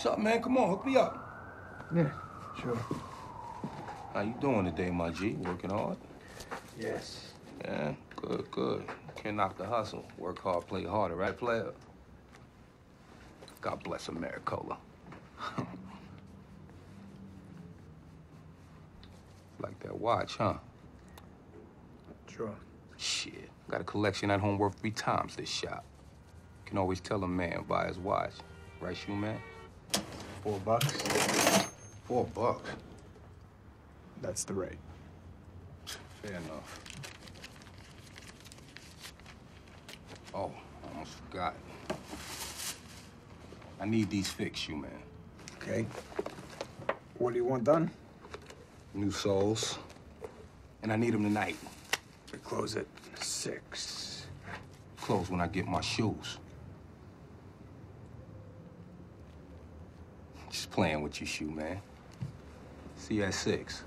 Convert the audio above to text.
What's up, man? Come on, hook me up. Yeah, sure. How you doing today, my G? Working hard? Yes. Yeah, good, good. Can't knock the hustle. Work hard, play harder, right, player? God bless Americola. like that watch, huh? Sure. Shit. Got a collection at home worth three times this shop. Can always tell a man by his watch. Right, shoe man? Four bucks? Four bucks. That's the rate. Fair enough. Oh, I almost forgot. I need these fixed, you man. Okay. What do you want done? New soles. And I need them tonight. We close at six. Close when I get my shoes. Just playing with you, shoe man. See you at six.